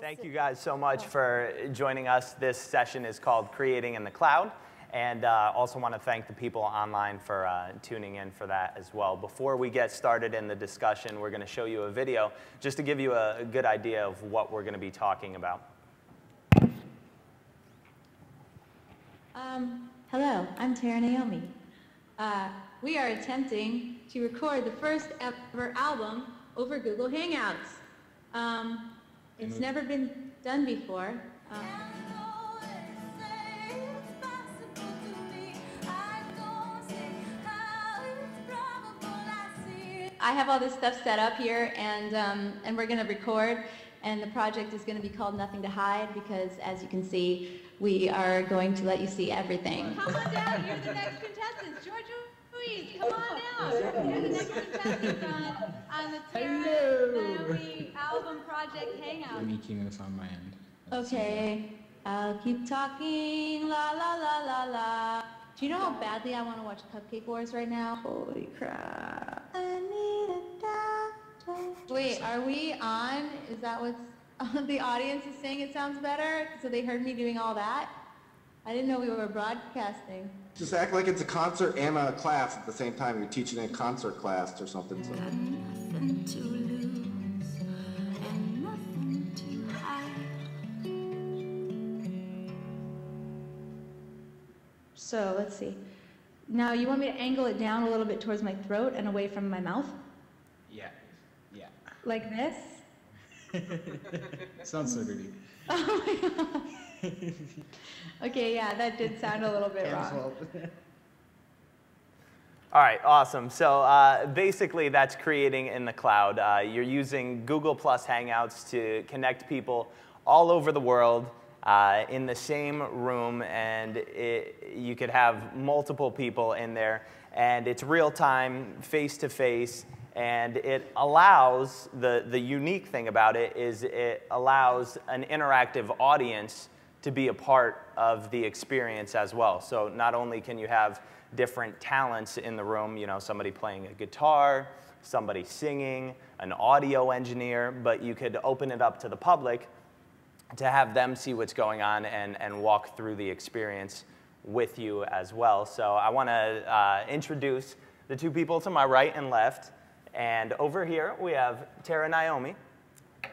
Thank you guys so much for joining us. This session is called Creating in the Cloud. And uh, also want to thank the people online for uh, tuning in for that as well. Before we get started in the discussion, we're going to show you a video just to give you a, a good idea of what we're going to be talking about. Um, hello, I'm Terra Naomi. Uh, we are attempting to record the first ever album over Google Hangouts. Um, it's never been done before. Um, I have all this stuff set up here, and, um, and we're going to record, and the project is going to be called Nothing to Hide because, as you can see, we are going to let you see everything. Come on down, you're the next contestants. George Ruiz, come on down. You're the next contestants on, on the Terra Naomi album project Hangout. I'm making this on my end. Okay, I'll keep talking, la la la la la. Do you know how badly I want to watch Cupcake Wars right now? Holy crap. I need a doctor. Wait, are we on? Is that what's the audience is saying it sounds better? So they heard me doing all that? I didn't know we were broadcasting. Just act like it's a concert and a class at the same time. You're teaching a concert class or something. So. nothing to lose and nothing to hide. So let's see. Now you want me to angle it down a little bit towards my throat and away from my mouth? Yeah. Yeah. Like this? Sounds so dirty. Oh my god. okay, yeah, that did sound a little bit wrong. All right, awesome. So uh, basically, that's creating in the cloud. Uh, you're using Google Plus Hangouts to connect people all over the world uh, in the same room, and it, you could have multiple people in there, and it's real time, face to face, and it allows the, the unique thing about it is it allows an interactive audience to be a part of the experience as well. So not only can you have different talents in the room, you know, somebody playing a guitar, somebody singing, an audio engineer, but you could open it up to the public to have them see what's going on and, and walk through the experience with you as well. So I want to uh, introduce the two people to my right and left. And over here, we have Terra Naomi.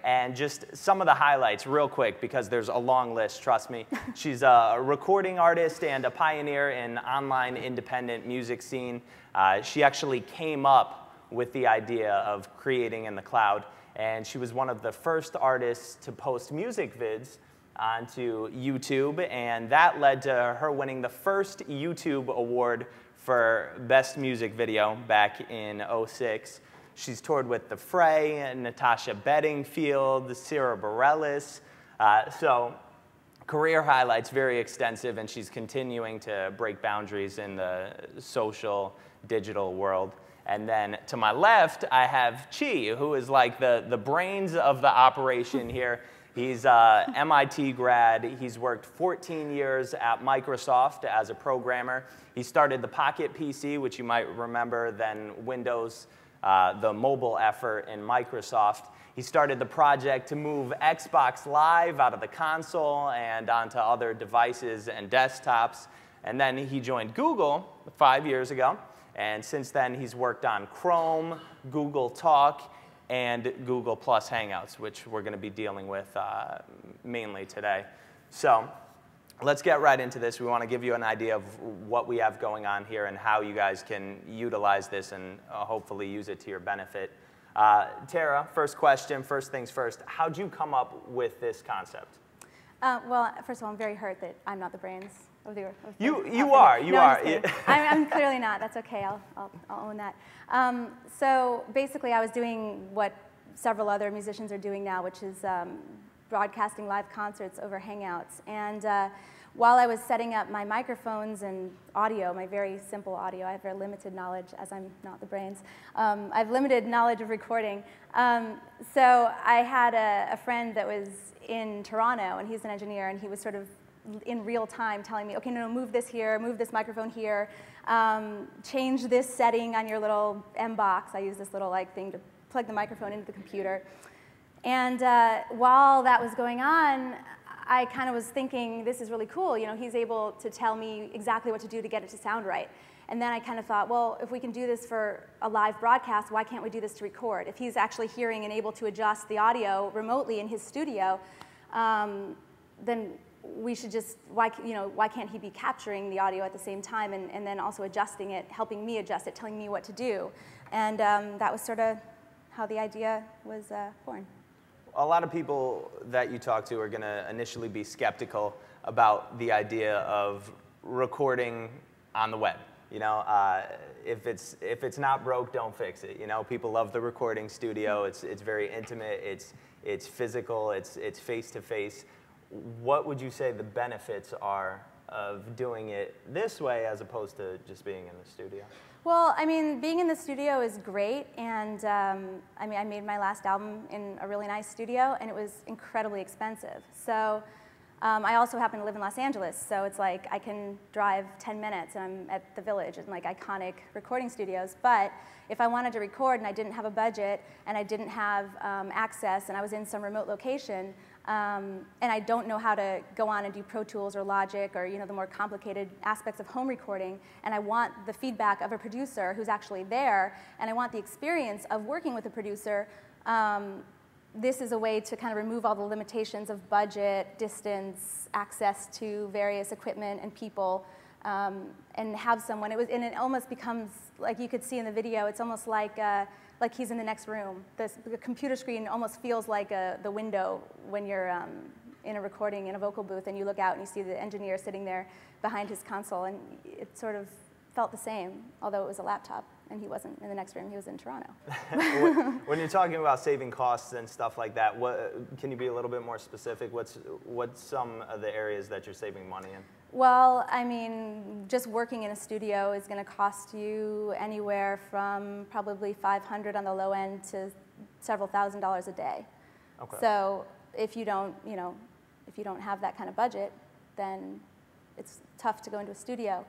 And just some of the highlights, real quick, because there's a long list, trust me. She's a recording artist and a pioneer in online independent music scene. Uh, she actually came up with the idea of creating in the cloud. And she was one of the first artists to post music vids onto YouTube. And that led to her winning the first YouTube award for Best Music Video back in 06. She's toured with The Fray, and Natasha Bedingfield, Sara Bareilles. Uh, so career highlights very extensive, and she's continuing to break boundaries in the social, digital world. And then to my left, I have Chee, who is like the, the brains of the operation here. He's a MIT grad. He's worked 14 years at Microsoft as a programmer. He started the Pocket PC, which you might remember, then Windows uh, the mobile effort in Microsoft. He started the project to move Xbox Live out of the console and onto other devices and desktops. And then he joined Google five years ago. And since then, he's worked on Chrome, Google Talk, and Google Plus Hangouts, which we're going to be dealing with uh, mainly today. So let's get right into this. We want to give you an idea of what we have going on here and how you guys can utilize this and uh, hopefully use it to your benefit. Uh, Terra, first question, first things first. How'd you come up with this concept? Uh, well, first of all, I'm very hurt that I'm not the brains of the. Of the you you are you no, are. I'm, I'm, I'm, clearly not. That's okay. I'll I'll, I'll own that. Um, so basically, I was doing what several other musicians are doing now, which is um, broadcasting live concerts over Hangouts. And uh, while I was setting up my microphones and audio, my very simple audio, I have very limited knowledge, as I'm not the brains. Um, I have limited knowledge of recording. Um, so I had a, a friend that was in Toronto, and he's an engineer, and he was sort of in real time telling me, okay, no, no, move this here, move this microphone here, um, change this setting on your little Mbox. I use this little like thing to plug the microphone into the computer. And uh, while that was going on, I kind of was thinking, this is really cool. You know, he's able to tell me exactly what to do to get it to sound right. And then I kind of thought, well, if we can do this for a live broadcast, why can't we do this to record? If he's actually hearing and able to adjust the audio remotely in his studio, um, then we should just, why, you know, why can't he be capturing the audio at the same time and, and then also adjusting it, helping me adjust it, telling me what to do? And um, that was sort of how the idea was uh, born. A lot of people that you talk to are going to initially be skeptical about the idea of recording on the web. You know, uh, if it's if it's not broke, don't fix it. You know, people love the recording studio. It's it's very intimate. It's it's physical. It's it's face to face. What would you say the benefits are of doing it this way as opposed to just being in the studio? Well, I mean, being in the studio is great, and um, I mean, I made my last album in a really nice studio, and it was incredibly expensive. So um, I also happen to live in Los Angeles, so it's like I can drive 10 minutes and I'm at the Village and like iconic recording studios. But if I wanted to record and I didn't have a budget and I didn't have um, access and I was in some remote location um, and I don't know how to go on and do Pro Tools or Logic or you know the more complicated aspects of home recording, and I want the feedback of a producer who's actually there, and I want the experience of working with a producer. Um, this is a way to kind of remove all the limitations of budget, distance, access to various equipment and people, um, and have someone. It was, and it almost becomes like you could see in the video. It's almost like uh, like he's in the next room. The, the computer screen almost feels like a, the window when you're um, in a recording in a vocal booth, and you look out and you see the engineer sitting there behind his console, and it sort of felt the same, although it was a laptop and he wasn't in the next room, he was in Toronto. when you're talking about saving costs and stuff like that, what, can you be a little bit more specific? What's, what's some of the areas that you're saving money in? Well, I mean, just working in a studio is going to cost you anywhere from probably 500 on the low end to several thousand dollars a day. Okay. So if you don't, you know, if you don't have that kind of budget, then it's tough to go into a studio.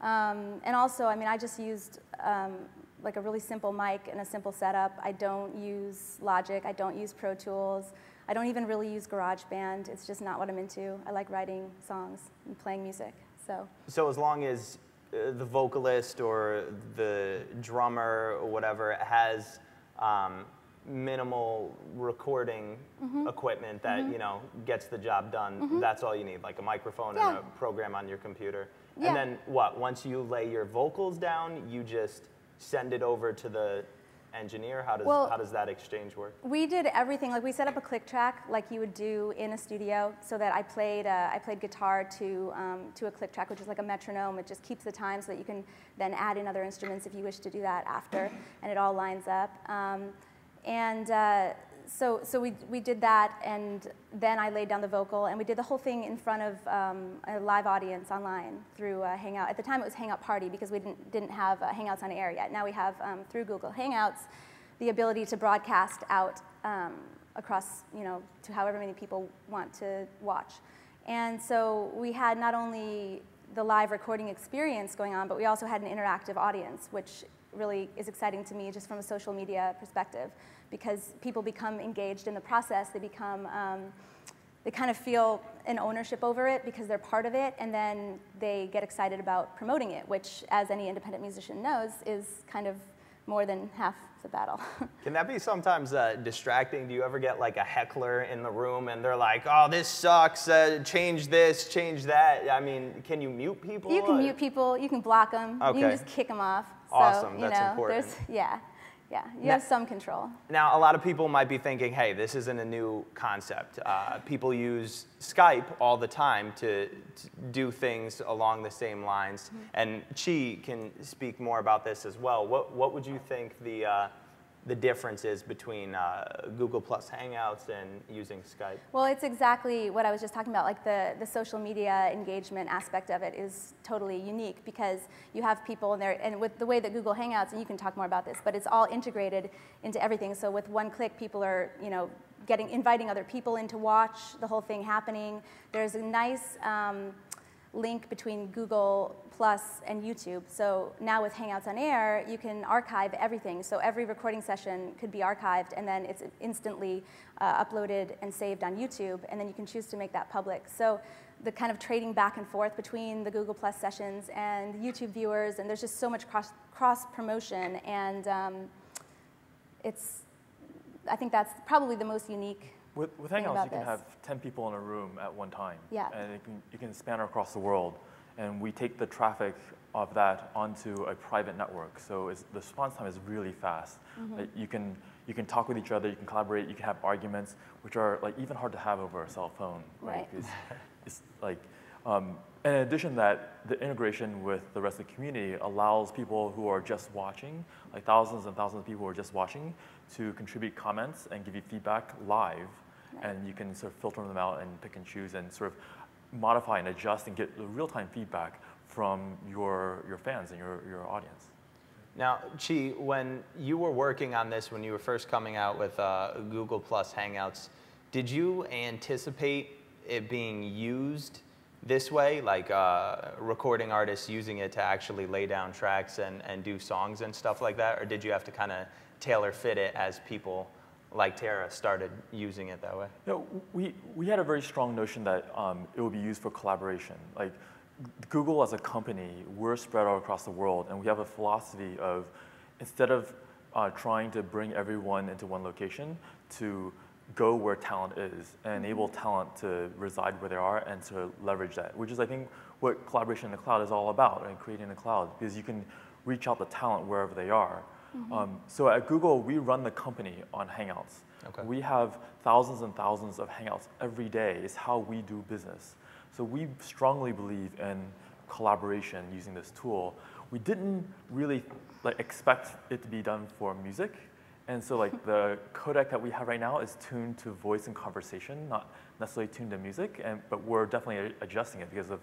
Um, and also, I mean, I just used um, like a really simple mic and a simple setup. I don't use Logic. I don't use Pro Tools. I don't even really use GarageBand. It's just not what I'm into. I like writing songs and playing music. So. So as long as uh, the vocalist or the drummer or whatever has um, minimal recording mm-hmm. equipment that mm-hmm. you know gets the job done, mm-hmm. that's all you need, like a microphone yeah. and a program on your computer. Yeah. And then what? Once you lay your vocals down, you just send it over to the engineer? How does, well, how does that exchange work? We did everything. Like we set up a click track like you would do in a studio so that I played, uh, I played guitar to, um, to a click track, which is like a metronome. It just keeps the time so that you can then add in other instruments if you wish to do that after, and it all lines up. Um, and uh, so, so we, we did that, and then I laid down the vocal, and we did the whole thing in front of um, a live audience online through uh, Hangout. At the time, it was Hangout Party because we didn't, didn't have uh, Hangouts on air yet. Now we have, um, through Google Hangouts, the ability to broadcast out um, across, you know, to however many people want to watch. And so we had not only the live recording experience going on, but we also had an interactive audience, which really is exciting to me just from a social media perspective because people become engaged in the process. They become, um, they kind of feel an ownership over it because they're part of it, and then they get excited about promoting it, which, as any independent musician knows, is kind of more than half the battle. Can that be sometimes uh, distracting? Do you ever get like a heckler in the room and they're like, oh, this sucks, uh, change this, change that? I mean, can you mute people? You can mute people, you can block them, okay. you can just kick them off. Awesome, so, that's know, important. Yeah. Yeah, you now, have some control. Now, a lot of people might be thinking, hey, this isn't a new concept. Uh, people use Skype all the time to, to, do things along the same lines. Mm-hmm. And Chee can speak more about this as well. What, what would you think the, uh, the differences between uh, Google Plus Hangouts and using Skype? Well, it's exactly what I was just talking about. Like the, the social media engagement aspect of it is totally unique because you have people in there, and with the way that Google Hangouts, and you can talk more about this, but it's all integrated into everything. So with one click, people are, you know, getting, inviting other people in to watch the whole thing happening. There's a nice, um, link between Google Plus and YouTube. So now with Hangouts on Air, you can archive everything. So every recording session could be archived, and then it's instantly uh, uploaded and saved on YouTube, and then you can choose to make that public. So the kind of trading back and forth between the Google Plus sessions and YouTube viewers, and there's just so much cross, cross promotion, and um, it's, I think that's probably the most unique With, with Hangouts, you can this. have 10 people in a room at one time. Yeah. And it can, you can span across the world. And we take the traffic of that onto a private network. So it's, the response time is really fast. Mm-hmm. Like, you, can, you can talk with each other, you can collaborate, you can have arguments, which are like even hard to have over a cell phone. Right. It's, it's like, um, and in addition to that, the integration with the rest of the community allows people who are just watching, like thousands and thousands of people who are just watching, to contribute comments and give you feedback live. And you can sort of filter them out and pick and choose and sort of modify and adjust and get the real-time feedback from your, your fans and your, your audience. Now, Chee, when you were working on this, when you were first coming out with uh, Google Plus Hangouts, did you anticipate it being used this way, like uh, recording artists using it to actually lay down tracks and, and do songs and stuff like that? Or did you have to kind of tailor fit it as people like Terra started using it that way? No, we, we had a very strong notion that um, it would be used for collaboration. Like Google as a company, we're spread out across the world, and we have a philosophy of instead of uh, trying to bring everyone into one location, to go where talent is and enable talent to reside where they are and to leverage that, which is I think what collaboration in the cloud is all about and creating the cloud because you can reach out to talent wherever they are. Um, so at Google, we run the company on Hangouts. Okay. We have thousands and thousands of Hangouts every day. It's how we do business. So we strongly believe in collaboration using this tool. We didn't really like expect it to be done for music. And so like the codec that we have right now is tuned to voice and conversation, not necessarily tuned to music. And, but we're definitely adjusting it because of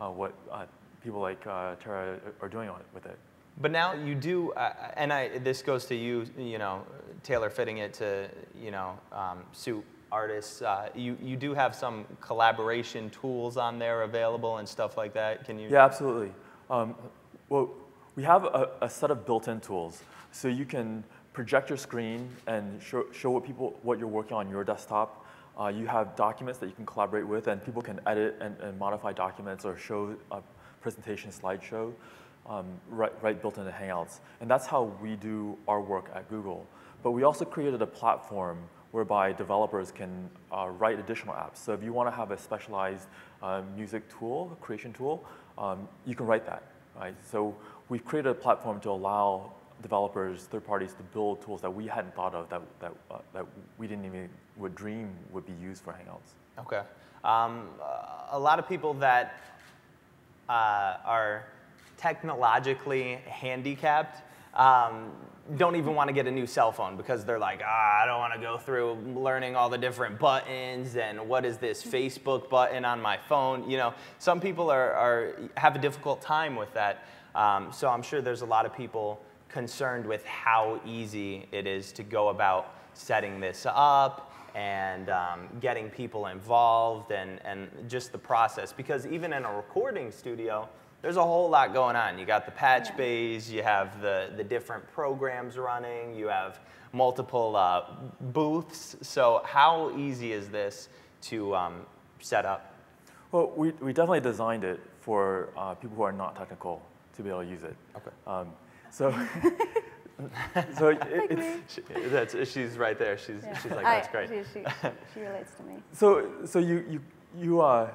uh, what uh, people like uh, Terra are doing on it with it. But now you do, uh, and I, this goes to you, you know, tailor fitting it to, you know, um, suit artists. Uh, you, you do have some collaboration tools on there available and stuff like that. Can you? Yeah, absolutely. Um, well, we have a, a set of built-in tools, so you can project your screen and show, show what people what you're working on your desktop. Uh, you have documents that you can collaborate with, and people can edit and, and modify documents or show a presentation slideshow um, right, right built into Hangouts. And that's how we do our work at Google. But we also created a platform whereby developers can uh, write additional apps. So if you want to have a specialized uh, music tool, creation tool, um, you can write that. Right? So we've created a platform to allow developers, third parties, to build tools that we hadn't thought of, that, that, uh, that we didn't even would dream would be used for Hangouts. Okay. Um, a lot of people that uh, are technologically handicapped um, don't even want to get a new cell phone because they're like, ah, I don't want to go through learning all the different buttons and what is this Facebook button on my phone. You know, some people are, are have a difficult time with that. Um, so I'm sure there's a lot of people concerned with how easy it is to go about setting this up and um, getting people involved and, and just the process. Because even in a recording studio, there's a whole lot going on. You got the patch Yeah. bays, you have the, the different programs running, you have multiple uh, booths. So how easy is this to um, set up? Well, we, we definitely designed it for uh, people who are not technical to be able to use it. Okay. Um, so, so it, it's, She, that's, she's right there. She's, Yeah. she's like, I- that's great. She, she, she relates to me. So, so you, you, you, uh,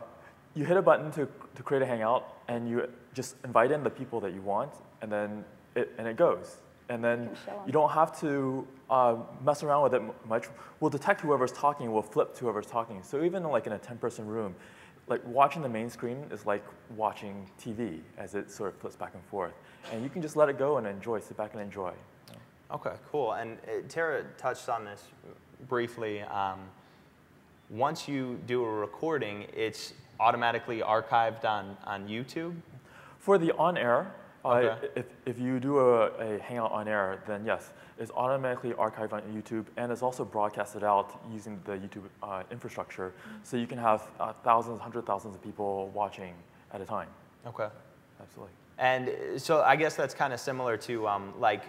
you hit a button to, to create a Hangout, and you just invite in the people that you want, and then it, and it goes. And then can show 'em. you don't have to uh, mess around with it much. We'll detect whoever's talking, we'll flip to whoever's talking. So even like in a 10-person room, like watching the main screen is like watching TV as it sort of flips back and forth. And you can just let it go and enjoy, sit back and enjoy. Okay, cool. And uh, Terra touched on this briefly. Um, once you do a recording, it's automatically archived on, on YouTube. For the on-air, uh, if, if you do a, a Hangout on air, then yes, it's automatically archived on YouTube and it's also broadcasted out using the YouTube uh, infrastructure. So you can have uh, thousands, hundred thousands of people watching at a time. Okay. Absolutely. And uh, so I guess that's kind of similar to um, like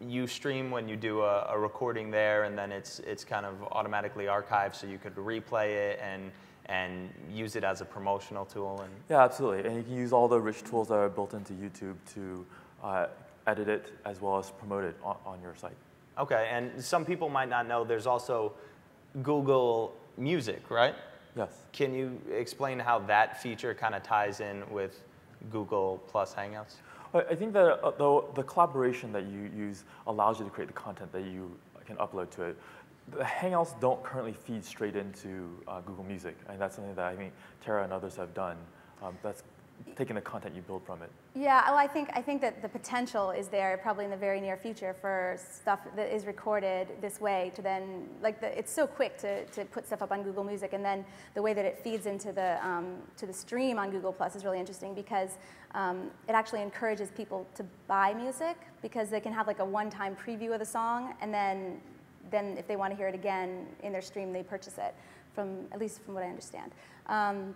you stream when you do a, a recording there, and then it's it's kind of automatically archived, so you could replay it and and use it as a promotional tool. And Yeah, absolutely. And you can use all the rich tools that are built into YouTube to uh, edit it as well as promote it on, on your site. okay, and some people might not know there's also Google Music, right? Yes. Can you explain how that feature kind of ties in with Google Plus Hangouts? I think that uh, the, the collaboration that you use allows you to create the content that you can upload to it. The Hangouts don't currently feed straight into uh, Google Music, and that's something that I think Terra and others have done. Um, that's taking the content you build from it. Yeah, well, I think I think that the potential is there probably in the very near future for stuff that is recorded this way to then like the, it's so quick to, to put stuff up on Google Music and then the way that it feeds into the um, to the stream on Google Plus is really interesting because um, it actually encourages people to buy music because they can have like a one-time preview of the song and then then if they want to hear it again in their stream they purchase it from at least from what I understand. Um,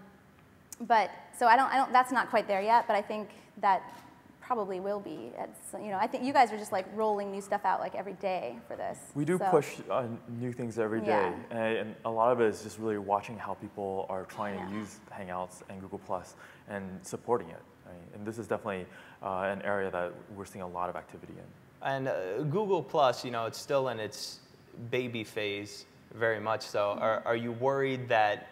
but so I don't, I don't, that's not quite there yet, but I think that probably will be. It's, you know, I think you guys are just like rolling new stuff out like every day for this. We do So- push uh, new things every day, Yeah. and, and a lot of it is just really watching how people are trying to use Hangouts and Google Plus and supporting it. right? And this is definitely uh, an area that we're seeing a lot of activity in. And uh, Google Plus, you know, it's still in its baby phase, very much so. Are, are you worried that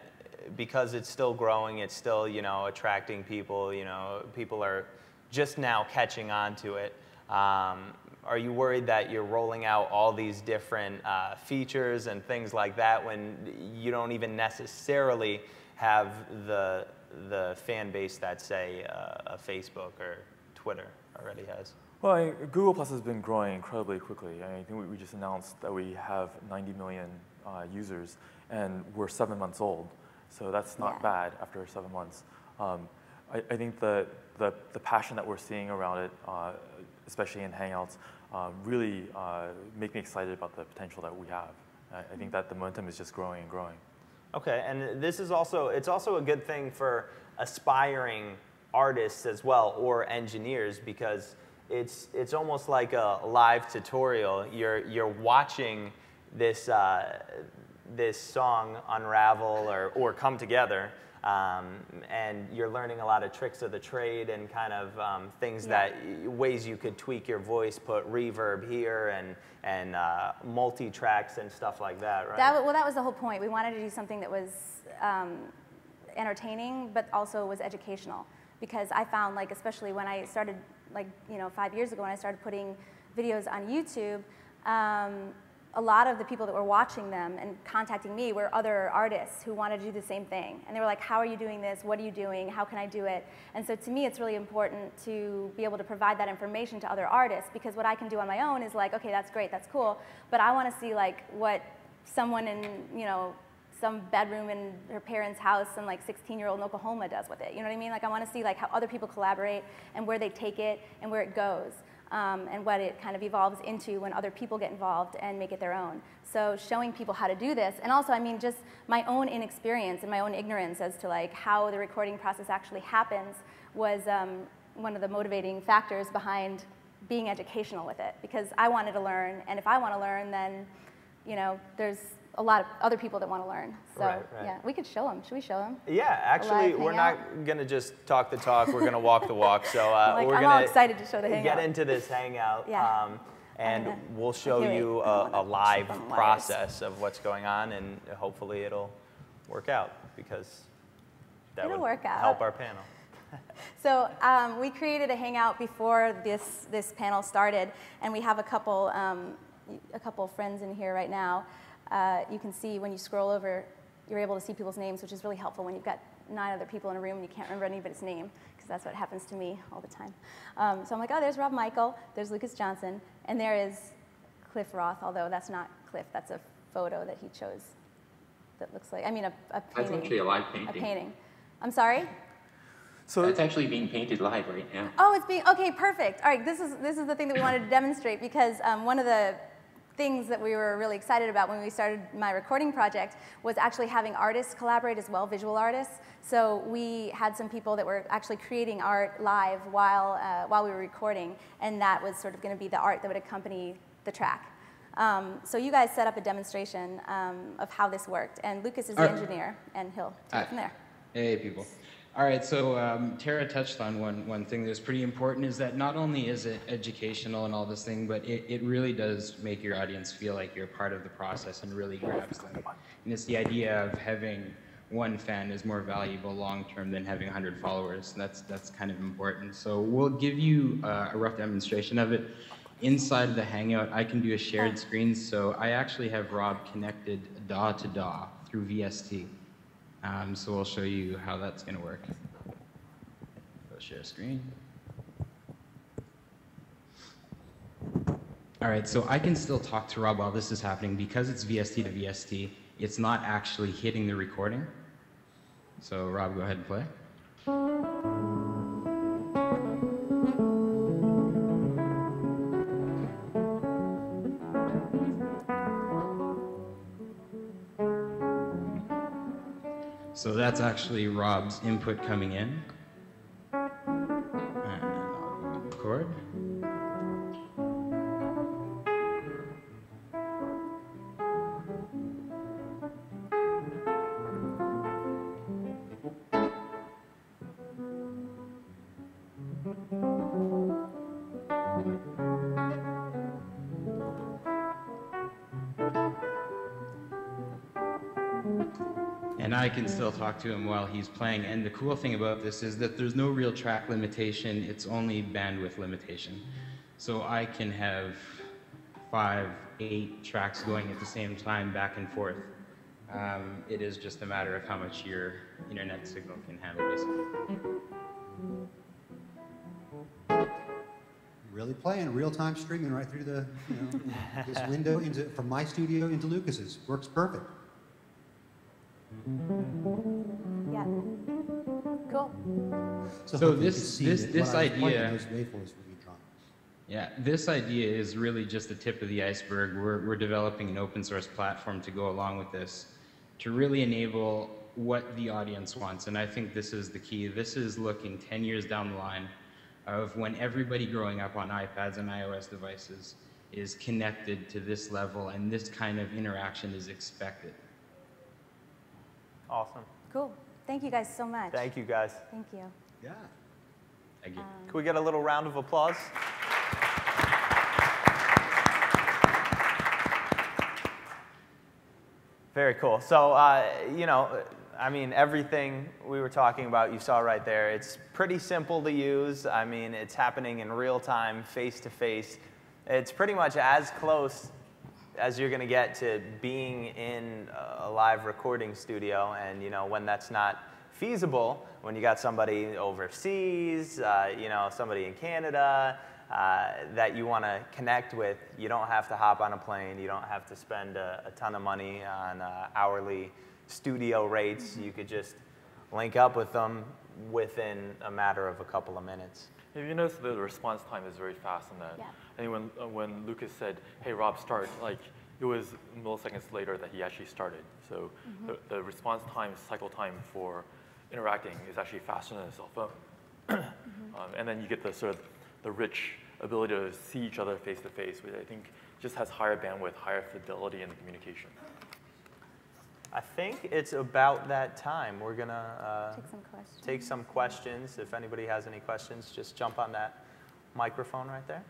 because it's still growing, it's still, you know, attracting people, you know, people are just now catching on to it. Um, are you worried that you're rolling out all these different uh, features and things like that when you don't even necessarily have the, the fan base that, say, uh, a Facebook or Twitter already has? Well, I, Google Plus has been growing incredibly quickly. I think we, we just announced that we have 90 million uh, users, and we're seven months old. So that's not Yeah. bad after seven months. Um, I, I think the, the, the passion that we're seeing around it, uh, especially in Hangouts, uh, really uh, make me excited about the potential that we have. I, I think that the momentum is just growing and growing. Okay, and this is also it's also a good thing for aspiring artists as well or engineers because it's it's almost like a live tutorial. You're you're watching this uh, this song unravel or or come together. Um, and you're learning a lot of tricks of the trade and kind of um, things Yeah. that ways you could tweak your voice, put reverb here and and uh, multi tracks and stuff like that, right? That, well, that was the whole point. We wanted to do something that was um, entertaining, but also was educational. Because I found, like, especially when I started, like, you know, five years ago, when I started putting videos on YouTube, um, a lot of the people that were watching them and contacting me were other artists who wanted to do the same thing. And they were like, how are you doing this? What are you doing? How can I do it? And so to me, it's really important to be able to provide that information to other artists because what I can do on my own is like, okay, that's great, that's cool. But I want to see like what someone in, you know, some bedroom in her parents' house in like 16 year old in Oklahoma does with it. You know what I mean? Like I want to see like how other people collaborate and where they take it and where it goes. Um, and what it kind of evolves into when other people get involved and make it their own. So showing people how to do this, and also, I mean, just my own inexperience and my own ignorance as to like how the recording process actually happens was um, one of the motivating factors behind being educational with it. Because I wanted to learn, and if I want to learn, then you know, there's a lot of other people that want to learn. So Right, right. yeah, we could show them. Should we show them? Yeah, actually, we're hangout? not gonna just talk the talk. We're gonna walk the walk. So uh, Like, we're I'm gonna excited to show the get into this hangout. Yeah. Um, and we'll show wait, you a, a live keep on wires. process of what's going on, and hopefully it'll work out because that It'll would work out. help our panel. So um, we created a hangout before this this panel started, and we have a couple um, a couple friends in here right now. Uh, you can see when you scroll over, you're able to see people's names, which is really helpful when you've got nine other people in a room and you can't remember anybody's name, because that's what happens to me all the time. Um, so I'm like, oh, there's Rob Michael, there's Lucas Johnson, and there is Cliff Roth, although that's not Cliff, that's a photo that he chose that looks like, I mean, a, a That's painting. actually a live A painting. painting. I'm sorry? So it's actually being painted live right now. Oh, it's being okay. Perfect. All right. This is this is the thing that we wanted to demonstrate because um, one of the things that we were really excited about when we started my recording project was actually having artists collaborate as well, visual artists. So we had some people that were actually creating art live while, uh, while we were recording, and that was sort of going to be the art that would accompany the track. Um, so you guys set up a demonstration um, of how this worked, and Lucas is the right. engineer, and he'll take Hi. it from there. Hey, people. All right, so um, Terra touched on one, one thing that's pretty important is that not only is it educational and all this thing, but it, it really does make your audience feel like you're part of the process and really grabs them. And it's the idea of having one fan is more valuable long term than having 100 followers. That's, that's kind of important. So we'll give you uh, a rough demonstration of it. Inside the Hangout, I can do a shared screen, so I actually have Rob connected DAW to DAW through VST. Um, so we'll show you how that's going to work. So share screen. All right, so I can still talk to Rob while this is happening because it's VST to VST. It's not actually hitting the recording. So Rob, go ahead and play. So that's actually Rob's input coming in. Can still talk to him while he's playing. And the cool thing about this is that there's no real track limitation, it's only bandwidth limitation. So I can have five, eight tracks going at the same time back and forth. Um, it is just a matter of how much your internet signal can handle, basically. Really playing, real-time streaming right through the, you know, this window into, from my studio into Lucas's. Works perfect. Yeah. Cool. So, So this- this- that this what I was playing, idea- Those waveforms will be drawn. Yeah, this idea is really just the tip of the iceberg. We're, we're developing an open source platform to go along with this to really enable what the audience wants. And I think this is the key. This is looking 10 years down the line of when everybody growing up on iPads and iOS devices is connected to this level and this kind of interaction is expected. Awesome. Cool. Thank you guys so much. Thank you, guys. Thank you. Yeah. Thank you. Can we get a little round of applause? Very cool. So, uh, you know, I mean, everything we were talking about, you saw right there. It's pretty simple to use. I mean, it's happening in real time, face to face. It's pretty much as close as you're going to get to being in a live recording studio. And, you know, when that's not feasible, when you got somebody overseas, uh, you know, somebody in Canada, uh, that you want to connect with, you don't have to hop on a plane. You don't have to spend a, a ton of money on uh, hourly studio rates. You could just link up with them within a matter of a couple of minutes. If you notice, the response time is very fast on that. Yeah. I think when, uh, when Lucas said, hey, Rob, start, like, it was milliseconds later that he actually started. So the, the response time, cycle time for interacting is actually faster than a cell phone. um, and then you get the sort of the rich ability to see each other face to face, which I think just has higher bandwidth, higher fidelity in the communication. I think it's about that time. We're going to uh, Take some questions. take some questions. If anybody has any questions, just jump on that microphone right there.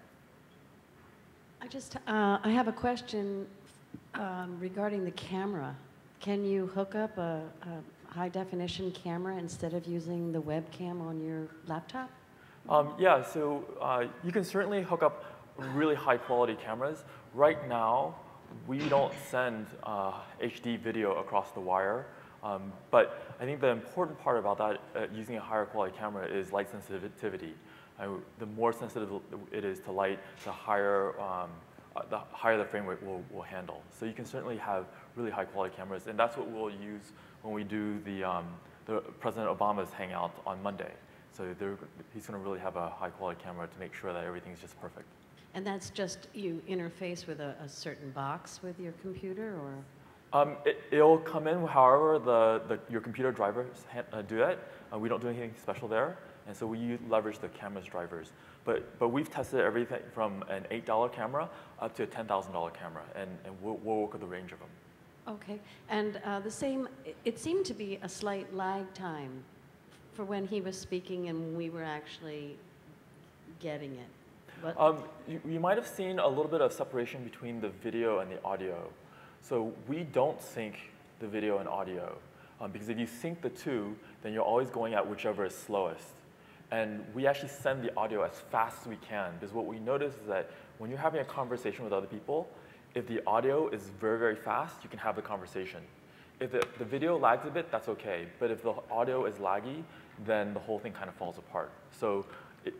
I just, uh, I have a question um, regarding the camera. Can you hook up a, a high definition camera instead of using the webcam on your laptop? Um, yeah, so uh, you can certainly hook up really high quality cameras. Right now, we don't send uh, HD video across the wire, um, but I think the important part about that, uh, using a higher quality camera, is light sensitivity. The more sensitive it is to light, the higher, um, uh, the higher the frame rate will, will handle. So you can certainly have really high quality cameras, and that's what we'll use when we do the, um, the President Obama's hangout on Monday. So they're- he's going to really have a high quality camera to make sure that everything's just perfect. And that's just you interface with a, a certain box with your computer, or? Um, it, it'll come in however the, the, your computer drivers uh, do that. Uh, we don't do anything special there. And so we leverage the camera's drivers. But, but we've tested everything from an $8 camera up to a $10,000 camera, and, and we'll, we'll work with a range of them. Okay, and uh, the same, it- it seemed to be a slight lag time for when he was speaking and we were actually getting it. But, Um, you, you might have seen a little bit of separation between the video and the audio. So we don't sync the video and audio um, because if you sync the two, then you're always going at whichever is slowest. And we actually send the audio as fast as we can because what we notice is that when you're having a conversation with other people, if the audio is very, very fast, you can have the conversation. If the, the video lags a bit, that's okay. But if the audio is laggy, then the whole thing kind of falls apart. So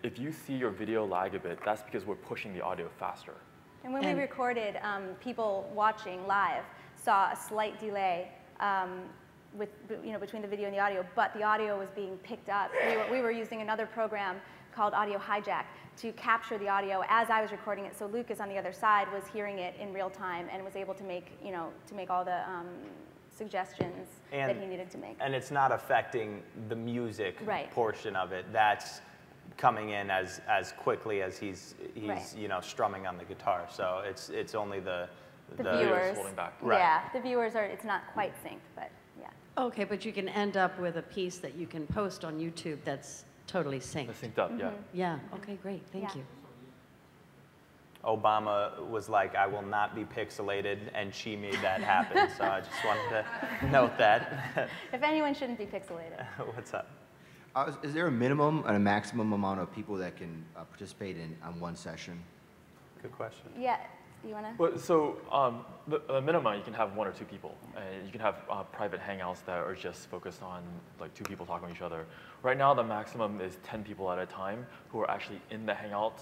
if you see your video lag a bit, that's because we're pushing the audio faster. And when And- we recorded, um, people watching live saw a slight delay um, with, you know, between the video and the audio, but the audio was being picked up. We were, we were using another program called Audio Hijack to capture the audio as I was recording it. So Lucas on the other side was hearing it in real time and was able to make, you know, to make all the um, suggestions that he needed to make. And it's not affecting the music Right. portion of it. That's coming in as, as quickly as he's, he's Right. you know, strumming on the guitar. So it's, it's only the, The, video's viewers, holding back. Right. yeah, the viewers are. It's not quite synced, but yeah. Okay, but you can end up with a piece that you can post on YouTube that's totally synced. It's synced up, yeah. Yeah, okay, great, thank Yeah. you. Obama was like, I will not be pixelated, and she made that happen. so I just wanted to note that. If anyone shouldn't be pixelated. What's up? Uh, is- is there a minimum and a maximum amount of people that can uh, participate in on one session? Good question. Yeah, you wanna? Well, so um, the, the minimum, you can have one or two people. And you can have uh, private hangouts that are just focused on like two people talking to each other. Right now, the maximum is 10 people at a time who are actually in the hangout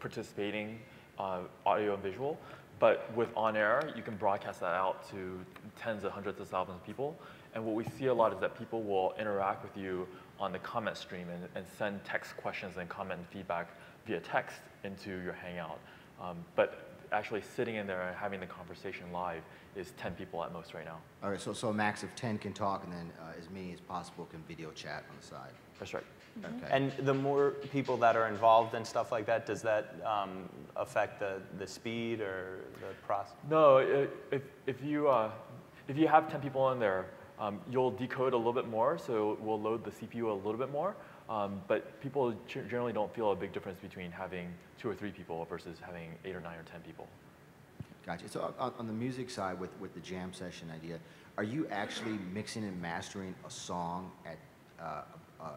participating, uh, audio and visual. But with on air, you can broadcast that out to tens of hundreds of thousands of people. And what we see a lot is that people will interact with you on the comment stream and, and send text questions and comment and feedback via text into your hangout. Um, but actually sitting in there and having the conversation live is 10 people at most right now. All right, so, so a max of 10 can talk, and then uh, as many as possible can video chat on the side. That's right. Okay. And the more people that are involved and stuff like that, does that um, affect the, the speed or the process? No, if, if, you, uh, if you have 10 people in there, um, you'll decode a little bit more, so we'll load the CPU a little bit more. Um, but people generally don't feel a big difference between having two or three people versus having eight or nine or 10 people. Gotcha. So on, on the music side, with, with the jam session idea, are you actually mixing and mastering a song at, uh, uh,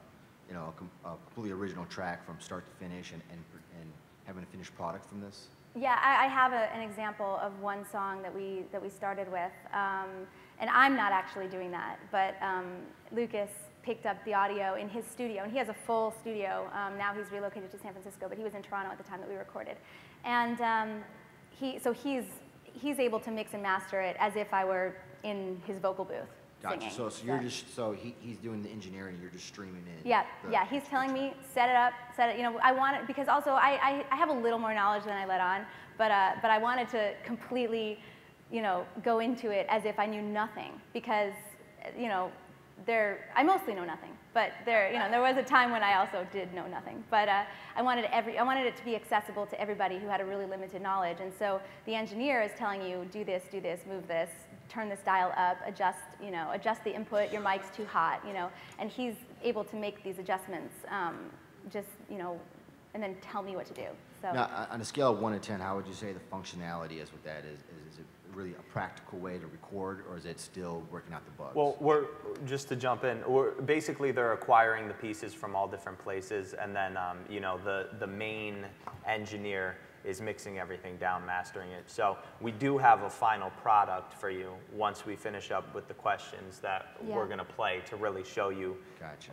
you know, a, com- a completely original track from start to finish, and, and, and having a finished product from this? Yeah, I, I have a, an example of one song that we that we started with, um, and I'm not actually doing that, but um, Lucas picked up the audio in his studio, and he has a full studio. Um, now he's relocated to San Francisco, but he was in Toronto at the time that we recorded, and um, he so he's he's able to mix and master it as if I were in his vocal booth Gotcha. singing. So, so you're just so he, he's doing the engineering, you're just streaming in. Yeah, yeah. He's telling me set it up, set it. You know, I want it because also I, I, I have a little more knowledge than I let on, but uh, but I wanted to completely, you know, go into it as if I knew nothing because, you know, there I mostly know nothing, but there you know there was a time when I also did know nothing. But uh, I wanted every I wanted it to be accessible to everybody who had a really limited knowledge, and so the engineer is telling you do this, do this, move this, turn this dial up, adjust, you know, adjust the input, your mic's too hot, you know, and he's able to make these adjustments, um, just, you know, and then tell me what to do. So Now, on- a scale of one to 10, how would you say the functionality is with that? Is, is, is it really a practical way to record, or is it still working out the bugs? Well, we're just to jump in. We're basically they're acquiring the pieces from all different places, and then um, you know the the main engineer is mixing everything down, mastering it. So we do have a final product for you once we finish up with the questions that Yeah. we're going to play to really show you Gotcha.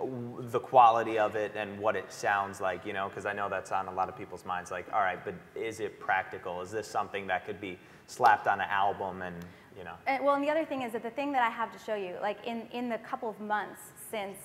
the quality of it and what it sounds like. You know, because I know that's on a lot of people's minds. Like, all right, but is it practical? Is this something that could be slapped on an album and you know? And, well, and the other thing is that the thing that I have to show you, like in, in the couple of months since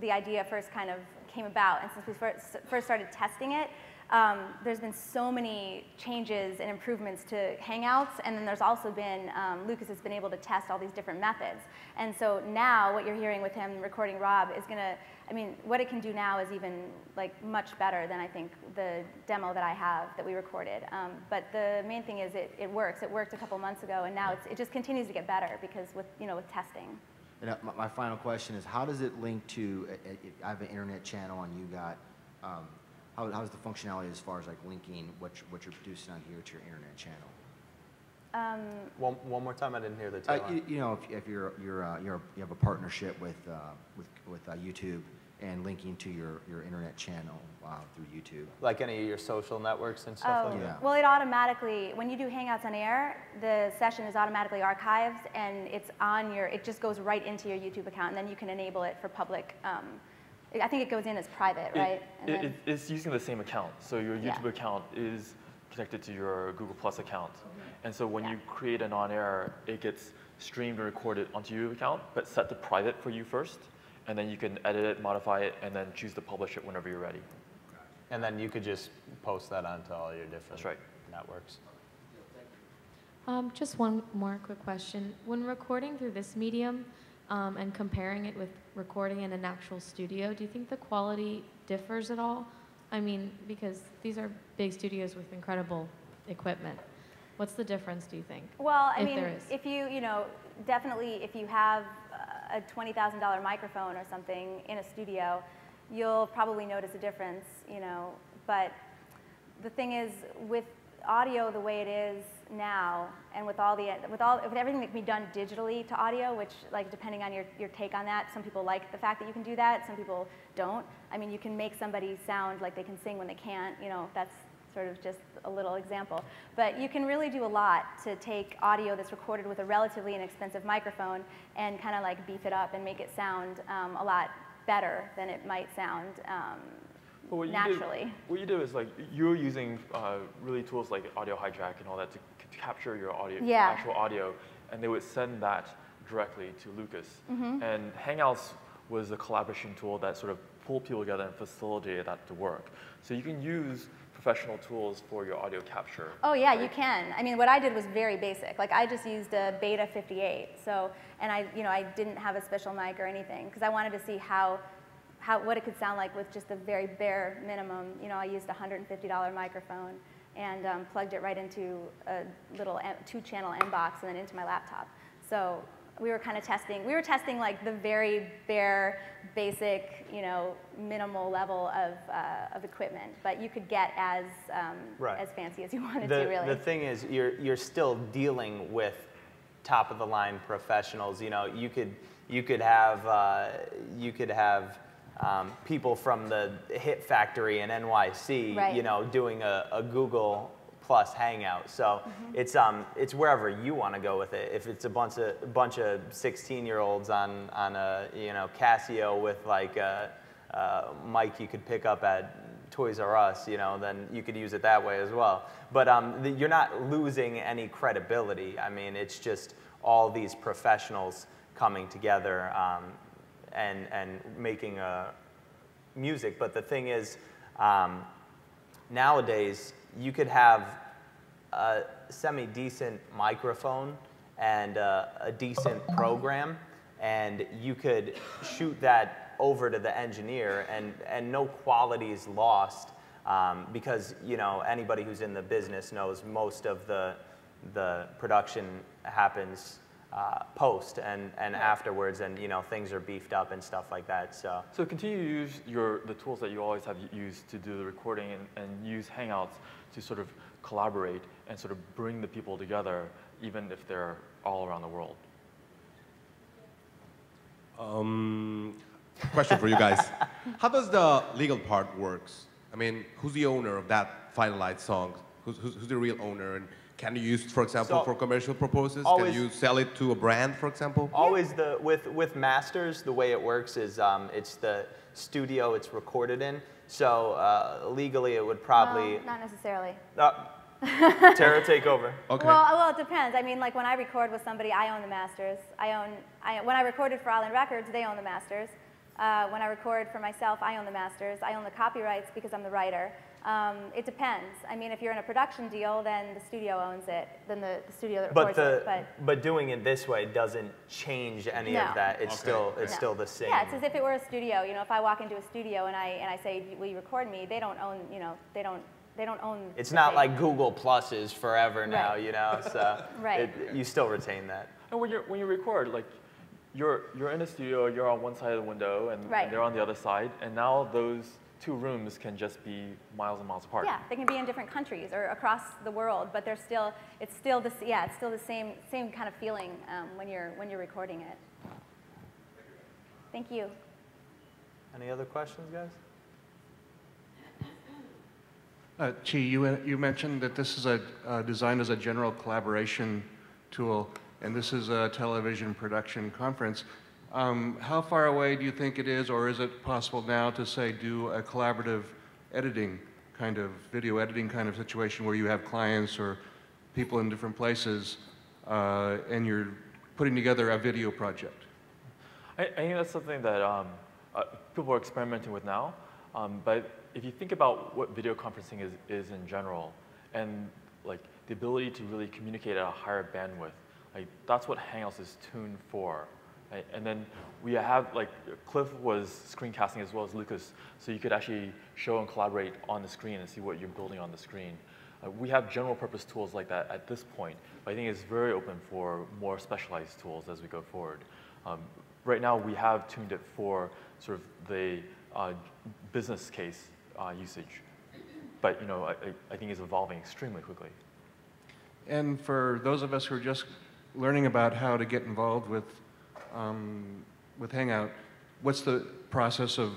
the idea first kind of came about and since we first, first started testing it, um, there's been so many changes and improvements to Hangouts, and then there's also been, um, Lucas has been able to test all these different methods. And so now what you're hearing with him recording Rob is gonna, I mean, what it can do now is even like much better than I think the demo that I have that we recorded. Um, but the main thing is it, it works. It worked a couple months ago, and now it just continues to get better because with, you know, with testing. And uh, my, my final question is, how does it link to, uh, uh, I have an internet channel on YouGot. Um, how, how's the functionality as far as like linking what you're, what you're producing on here to your internet channel? Um, One, one more time, I didn't hear the Uh, you, you know, if, if you're, you're, uh, you're, you have a partnership with, uh, with, with uh, YouTube and linking to your, your internet channel uh, through YouTube. Like any of your social networks and stuff Oh, like that? well, it automatically, when you do Hangouts on air, the session is automatically archived and it's on your, it just goes right into your YouTube account and then you can enable it for public. Um, I think it goes in as private, It- right? And it- then- it- it's using the same account. So your Yeah. YouTube account is connected to your Google Plus account. And so when you create an on-air, it gets streamed and recorded onto your account, but set to private for you first. And then you can edit it, modify it, and then choose to publish it whenever you're ready. And then you could just post that onto all your different right. networks. Um, just one more quick question. When recording through this medium um, and comparing it with recording in an actual studio, do you think the quality differs at all? I mean, because these are big studios with incredible equipment. What's the difference, do you think? Well, I if mean, there is? if you, you know, definitely if you have a $20,000 microphone or something in a studio, you'll probably notice a difference, you know. But the thing is, with audio the way it is now, and with all the, with all, with everything that can be done digitally to audio, which, like, depending on your, your take on that, some people like the fact that you can do that, some people don't. I mean, you can make somebody sound like they can sing when they can't, you know, that's sort of just a little example. But you can really do a lot to take audio that's recorded with a relatively inexpensive microphone and kind of like beef it up and make it sound um, a lot better than it might sound um, But what you naturally. Do, what you do is like you're using uh, really tools like Audio Hijack and all that to capture your audio, Yeah. actual audio, and they would send that directly to Lucas. Mhm. And Hangouts was a collaboration tool that sort of pulled people together and facilitated that to work. So you can use professional tools for your audio capture. Oh yeah, you can. I mean, what I did was very basic. Like I just used a Beta 58. So, and I, you know, I didn't have a special mic or anything because I wanted to see how, how, what it could sound like with just the very bare minimum. You know, I used a $150 microphone and um, plugged it right into a little two-channel Mbox and then into my laptop. So we were kind of testing. We were testing like the very bare, basic, you know, minimal level of, uh, of equipment. But you could get as um, Right. as fancy as you wanted the, to, really. The thing is, you're, you're still dealing with top of the line professionals. You know, you could, you could have, uh, you could have um, people from the Hit Factory in NYC, Right. you know, doing a, a Google Plus Hangout. So Mm-hmm. it's, um, it's wherever you want to go with it. If it's a bunch of, a bunch of 16 year olds on, on a, you know, Casio with like a, a mic you could pick up at Toys R Us, you know, then you could use it that way as well. But um, the, you're not losing any credibility. I mean, it's just all these professionals coming together um, and, and making a music. But the thing is, um, nowadays, you could have a semi decent microphone and uh, a decent program, and you could shoot that over to the engineer, and, and no quality is lost um, because you know anybody who's in the business knows most of the the production happens uh, post and, and afterwards, and you know things are beefed up and stuff like that. So So continue to use your, the tools that you always have used to do the recording and, and use Hangouts to sort of collaborate and sort of bring the people together, even if they're all around the world. Um, question for you guys. How does the legal part works? I mean, who's the owner of that finalized song? Who's, who's, who's the real owner? And can you use, for example, So, for commercial purposes? always- can you sell it to a brand, for example? Always the with with masters, the way it works is um, it's the studio it's recorded in. So uh, legally, it would probably. Well, not necessarily. Uh, Terra, take over. Okay. Well, well, it depends. I mean, like when I record with somebody, I own the masters. I own. I, when I recorded for Island Records, they own the masters. Uh, when I record for myself, I own the masters. I own the copyrights because I'm the writer. Um, it depends. I mean, if you're in a production deal, then the studio owns it, then the, the studio that But records the it. But but doing it this way doesn't change any No. of that. It's Okay. still it's No. still the same. Yeah, it's as if it were a studio. You know, if I walk into a studio and I and I say, "Will you record me?" They don't own. You know, they don't. They don't own. It's not thing. like Google Plus is forever now, Right. you know. So Right. it, you still retain that. And when, you're, when you record, like, you're, you're in a studio, you're on one side of the window, and, Right. and they're on the other side, and now those two rooms can just be miles and miles apart. Yeah, they can be in different countries or across the world, but they're still. It's still this. Yeah, it's still the same same kind of feeling um, when you're when you're recording it. Thank you. Any other questions, guys? Uh, Chee, you, you mentioned that this is a, uh, designed as a general collaboration tool, and this is a television production conference. Um, how far away do you think it is, or is it possible now to say do a collaborative editing kind of video editing kind of situation where you have clients or people in different places, uh, and you're putting together a video project? I, I think that's something that um, uh, people are experimenting with now. Um, but if you think about what video conferencing is, is in general, and like the ability to really communicate at a higher bandwidth, like that's what Hangouts is tuned for. Right? And then we have like Cliff was screencasting as well as Lucas, so you could actually show and collaborate on the screen and see what you're building on the screen. Uh, we have general purpose tools like that at this point, but I think it's very open for more specialized tools as we go forward. Um, right now, we have tuned it for sort of the uh, business case uh, usage, but you know, I, I- I think it's evolving extremely quickly. And for those of us who are just learning about how to get involved with, um, with Hangout, what's the process of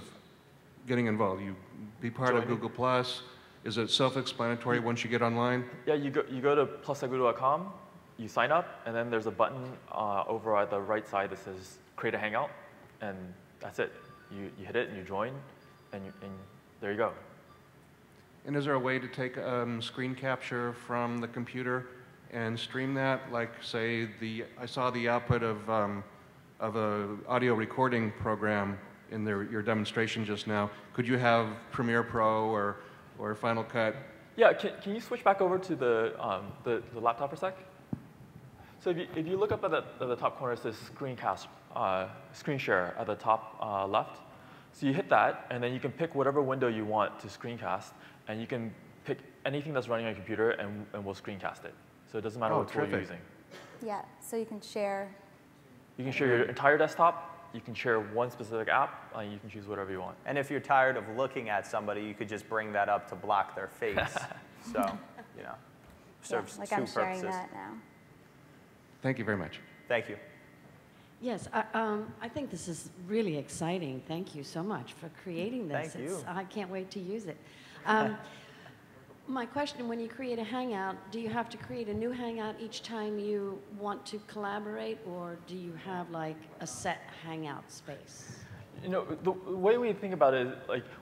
getting involved? You be part of Google Plus? Is it self-explanatory once you get online? Yeah, you go, you go to plus.google.com, you sign up, and then there's a button uh, over at the right side that says create a Hangout, and that's it. You, you hit it and you join, and, you, and there you go. And is there a way to take um, screen capture from the computer and stream that? Like, say, the I saw the output of um, of a audio recording program in their, your demonstration just now. Could you have Premiere Pro or or Final Cut? Yeah, can, can you switch back over to the, um, the, the laptop for a sec? So if you, if you look up at the, at the top corner, it says screencast, uh, screen share at the top uh, left. So you hit that, and then you can pick whatever window you want to screencast, and you can pick anything that's running on your computer, and, and we'll screencast it. So it doesn't matter Oh, what tool you're using. Yeah, so you can share. You can share your entire desktop, you can share one specific app, uh, you can choose whatever you want. And if you're tired of looking at somebody, you could just bring that up to block their face. so, you know, serves yeah, like 2 I'm sharing purposes. that now. Thank you very much. Thank you. Yes, I, um, I think this is really exciting. Thank you so much for creating this. Thank It's- you. I can't wait to use it. Um, my question, when you create a Hangout, do you have to create a new Hangout each time you want to collaborate, or do you have like a set Hangout space? You know, the way we think about it is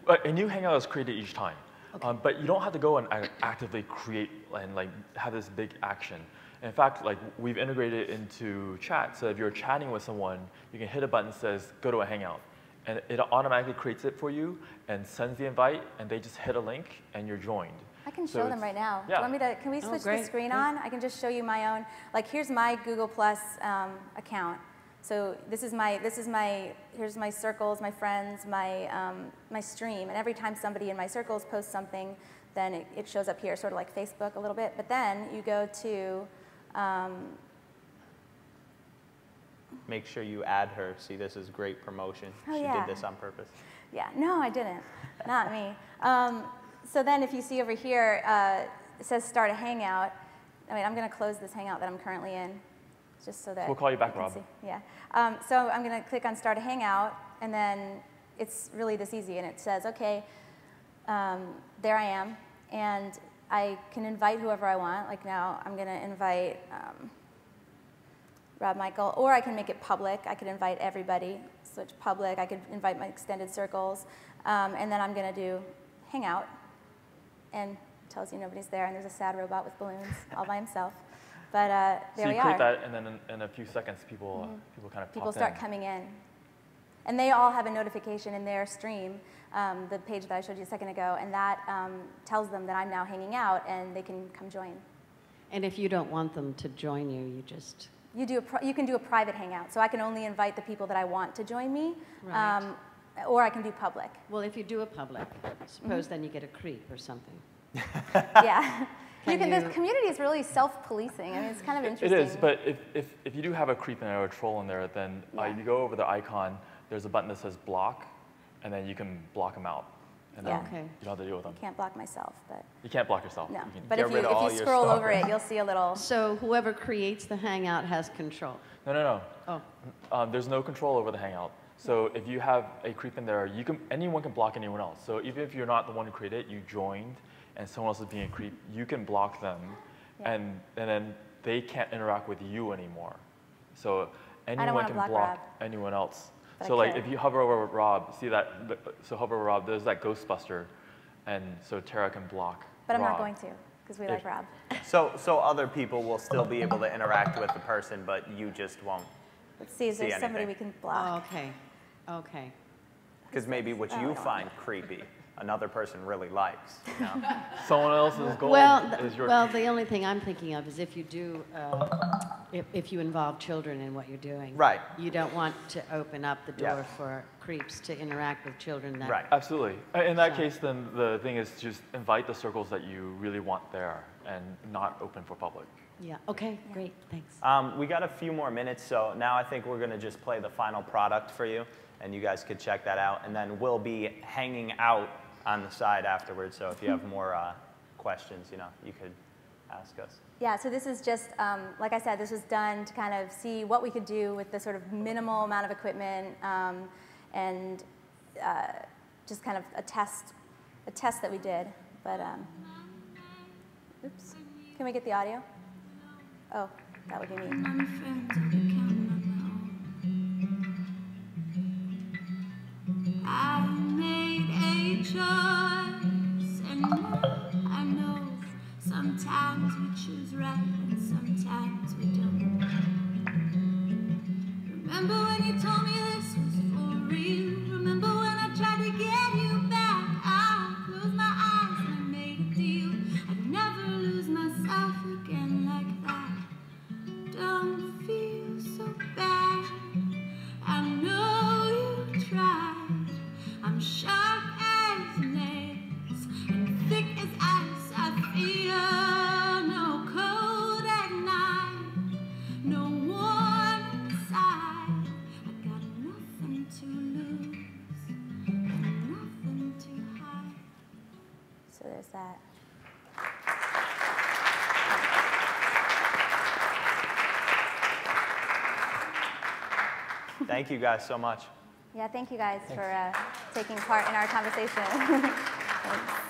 like a new Hangout is created each time, um, but you don't have to go and actively create and like have this big action. In fact, like we've integrated it into chat, so if you're chatting with someone, you can hit a button that says go to a Hangout, and it automatically creates it for you and sends the invite, and they just hit a link and you're joined. I can So show them right now. Do Yeah. you want me to, can we Oh, switch the screen great. on? I can just show you my own, like here's my Google Plus um, account. So this is my, this is my, here's my circles, my friends, my, um, my stream. And every time somebody in my circles posts something, then it, it shows up here, sort of like Facebook a little bit. But then you go to, um, Make sure you add her. See, this is great promotion. Oh, she yeah. did this on purpose. Yeah, no, I didn't. Not me. Um, so then if you see over here, uh, it says start a hangout. I mean, I'm going to close this hangout that I'm currently in, just so that. We'll call you back, Rob. see. Yeah. Um, so I'm going to click on start a hangout, and then it's really this easy, and it says, okay, um, there I am, and I can invite whoever I want. Like now, I'm going to invite. Um, Rob Michael, or I can make it public. I could invite everybody, so it's public. I could invite my extended circles, um, and then I'm going to do Hangout, and tells you nobody's there, and there's a sad robot with balloons all by himself. But uh, there so we you create are. that, and then in, in a few seconds, people uh, Mhm. people kind of People pop start in. coming in. And they all have a notification in their stream, um, the page that I showed you a second ago, and that um, tells them that I'm now hanging out and they can come join. And if you don't want them to join you, you just, You, do a pri- you can do a private hangout, so I can only invite the people that I want to join me, Right. um, or I can do public. well, if you do a public, Mm-hmm. suppose then you get a creep or something. yeah. you Can can, you- the community is really self-policing. I mean, it's kind of interesting. It is, but if, if, if you do have a creep in there or a troll in there, then uh, you go over the icon, there's a button that says block, and then you can block them out. And then Yeah. Okay. you don't have to deal with them. You Can't block myself, but You can't block yourself. no. You But if you, rid of all if you scroll over it, you'll see a little. So whoever creates the hangout has control. No, no, no. Oh. Um, there's no control over the Hangout. So if you have a creep in there, you can anyone can block anyone else. So even if you're not the one who created it, you joined, and someone else is being a creep, you can block them, Yeah. and and then they can't interact with you anymore. So anyone can block block anyone else. But so like if you hover over Rob, see that? So hover over Rob. There's that Ghostbuster, and so Terra can block. But I'm not going to, because we If- like Rob. So, so other people will still be able to interact with the person, but you just won't. Let's see, is see there somebody we can block? Oh, okay, okay. Because maybe what you don't find creepy, another person really likes. You know? Someone else's goal Well, th- is your. well, the only thing I'm thinking of is if you do, uh, if, if you involve children in what you're doing. Right. You don't want to open up the Yeah. door for creeps to interact with children that. Right. Absolutely. Uh, In that So- case, then the thing is just invite the circles that you really want there and not open for public. Yeah, okay, great, thanks. Um, we got a few more minutes, so now I think we're going to just play the final product for you, and you guys could check that out. And then we'll be hanging out on the side afterwards. So if you have more uh, questions, you know, you could ask us. Yeah, so this is just, um, like I said, this was done to kind of see what we could do with the sort of minimal amount of equipment um, and uh, just kind of a test, a test that we did. But, um, oops, can we get the audio? Oh, that would be me. Thank you guys so much. Yeah, thank you guys for uh, taking part in our conversation. Thanks.